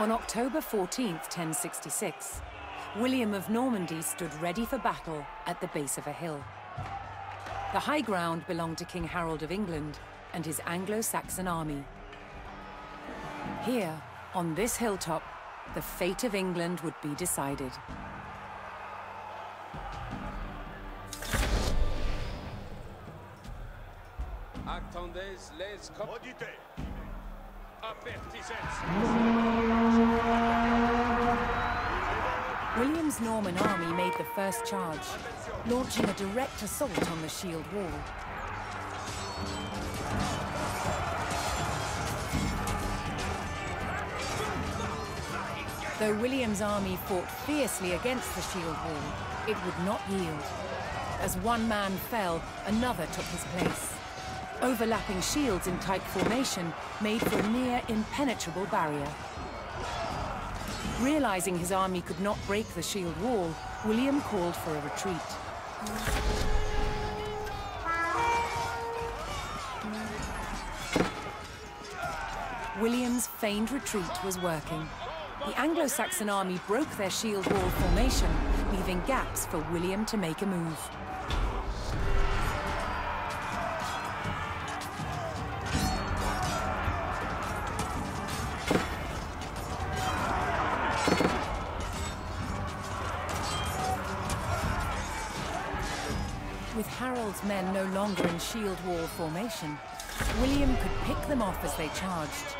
On October 14th, 1066, William of Normandy stood ready for battle at the base of a hill. The high ground belonged to King Harold of England and his Anglo-Saxon army. Here, on this hilltop, the fate of England would be decided. Attendez les. William's Norman army made the first charge, launching a direct assault on the shield wall. Though William's army fought fiercely against the shield wall, it would not yield. As one man fell, another took his place. Overlapping shields in tight formation made for a near impenetrable barrier. Realizing his army could not break the shield wall, William called for a retreat. William's feigned retreat was working. The Anglo-Saxon army broke their shield wall formation, leaving gaps for William to make a move. With Harold's men no longer in shield wall formation, William could pick them off as they charged.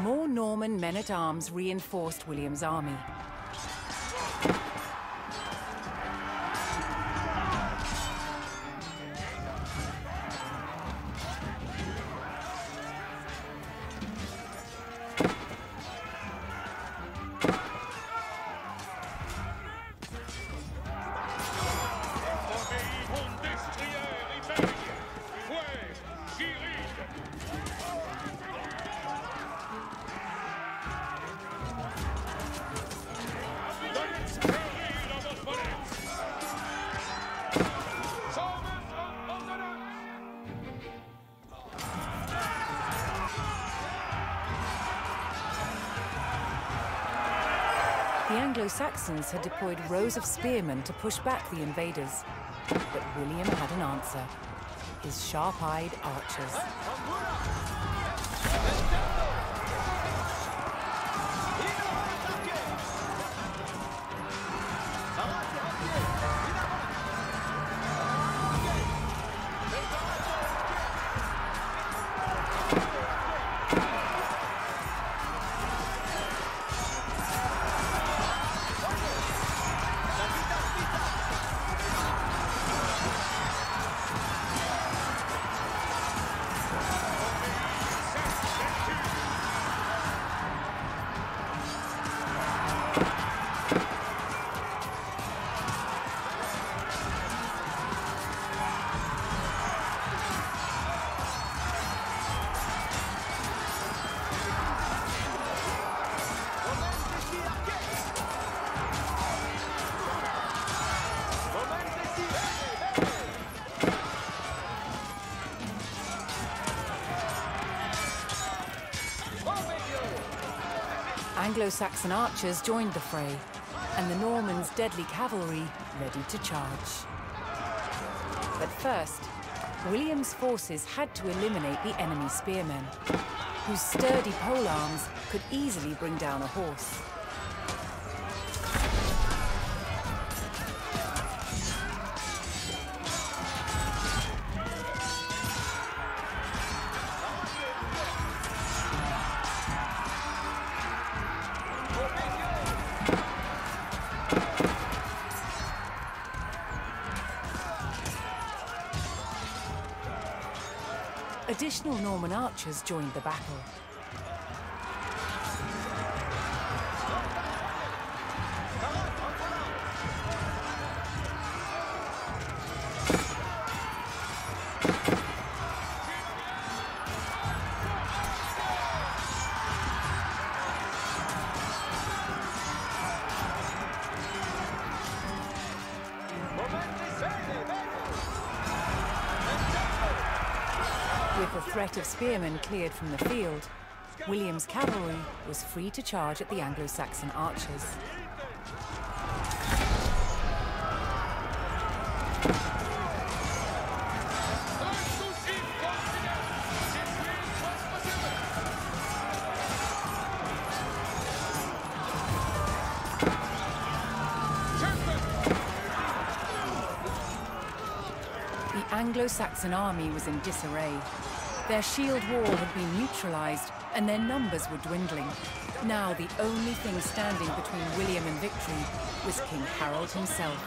More Norman men-at-arms reinforced William's army. Anglo-Saxons had deployed rows of spearmen to push back the invaders. But William had an answer. His sharp-eyed archers. Wow. Anglo-Saxon archers joined the fray, and the Normans' deadly cavalry ready to charge. But first, William's forces had to eliminate the enemy spearmen, whose sturdy polearms could easily bring down a horse. Additional Norman archers joined the battle. Of spearmen cleared from the field, William's cavalry was free to charge at the Anglo-Saxon archers. The Anglo-Saxon army was in disarray. Their shield wall had been neutralized, and their numbers were dwindling. Now the only thing standing between William and victory was King Harold himself.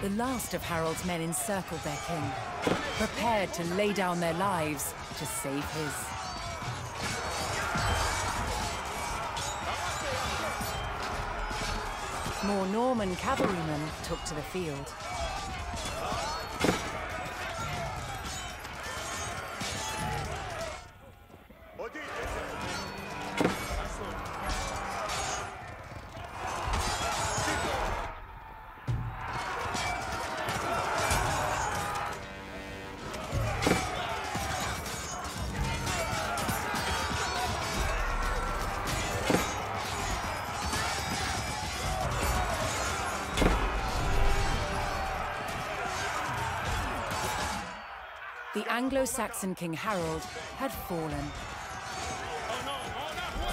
The last of Harold's men encircled their king, prepared to lay down their lives to save his. More Norman cavalrymen took to the field. Anglo-Saxon King Harold had fallen.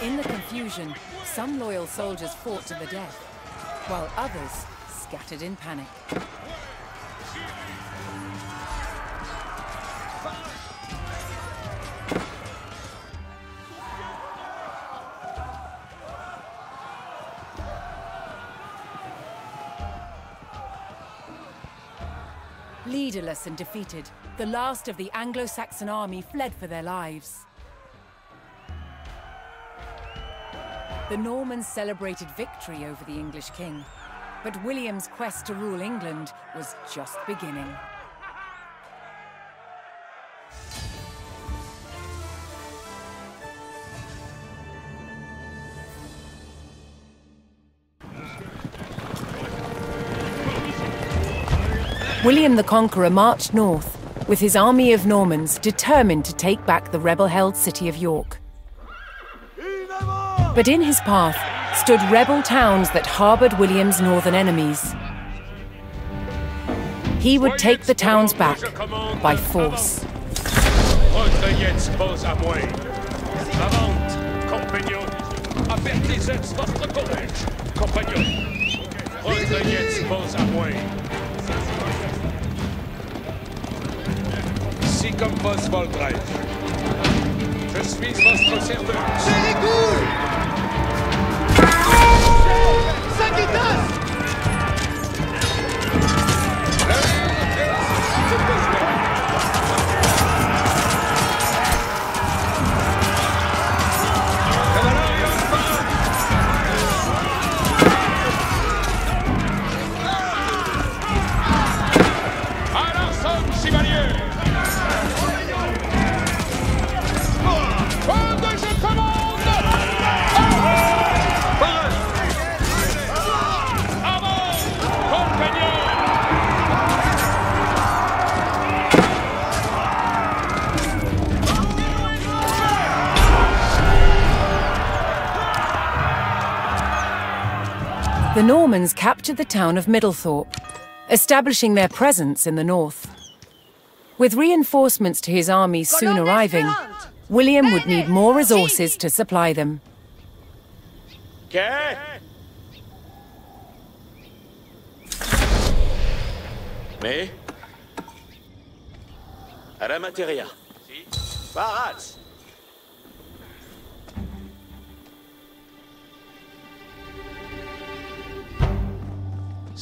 In the confusion, some loyal soldiers fought to the death, while others scattered in panic. Leaderless and defeated, the last of the Anglo-Saxon army fled for their lives. The Normans celebrated victory over the English king, but William's quest to rule England was just beginning. William the Conqueror marched north, with his army of Normans determined to take back the rebel-held city of York. But in his path stood rebel towns that harboured William's northern enemies. He would take the towns back by force. Comme boss Volgrave. Je suis votre serveur. C'est les couilles The Normans captured the town of Middlethorpe, establishing their presence in the north. With reinforcements to his army soon arriving, William would need more resources to supply them. ¿Qué? Mais À la materia. Barats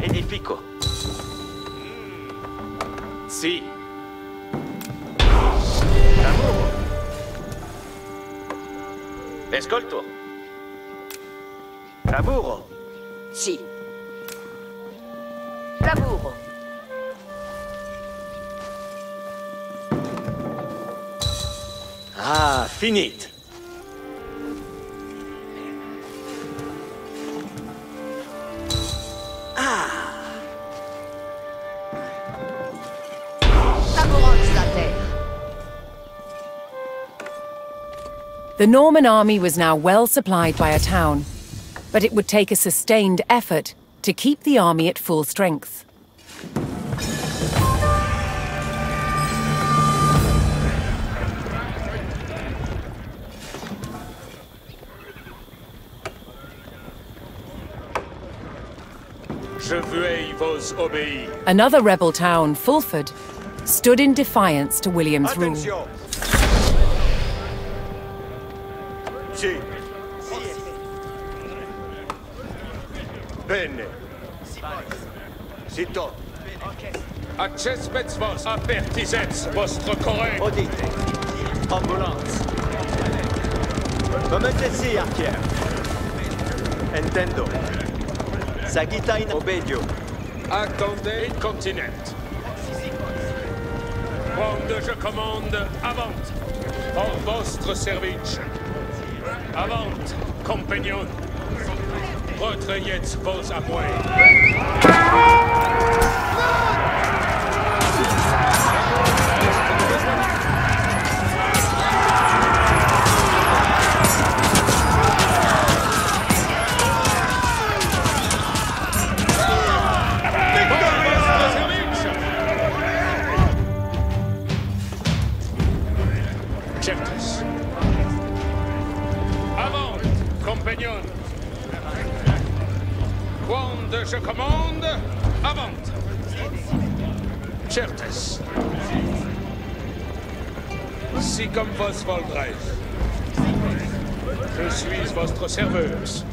e mm. Sì. Da nuovo. Ascolto. Lavoro. Sì. Lavoro. Ah, finito. The Norman army was now well supplied by a town, but it would take a sustained effort to keep the army at full strength. Je veux vos obéir. Another rebel town, Fulford, stood in defiance to William's rule. Sì. Bene. Sito. Accespets vos apertisets vostre correct. Odite. Ambulance. Momentetsi, archière. Entendo. Sagita in obedio. Attendez continent. Quando je commande, avant. Por vostre service. Avant, compagnon. Votre vos à moi. Je commande, avant. Certes. Si comme vos voldrez. Je suis votre serveuse.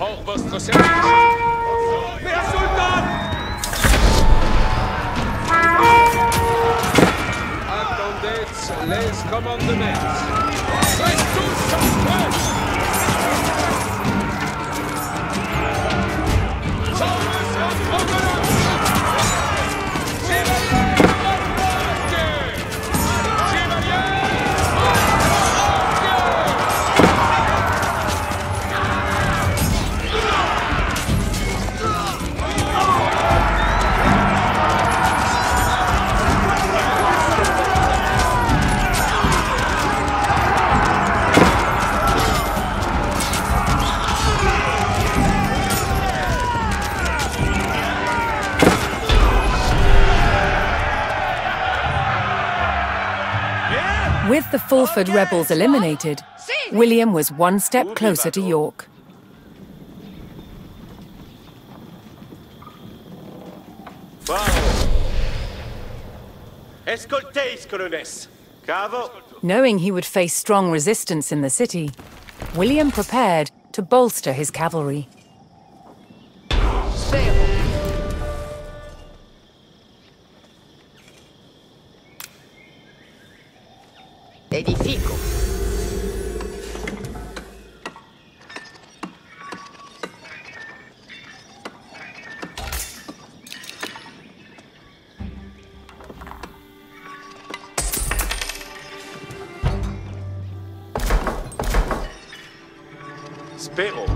Hors votre service. Per sultan! Attendez les commandements. With the Fulford rebels eliminated, William was one step closer to York. Bravo. Colones. Cavo. Knowing he would face strong resistance in the city, William prepared to bolster his cavalry. Spero.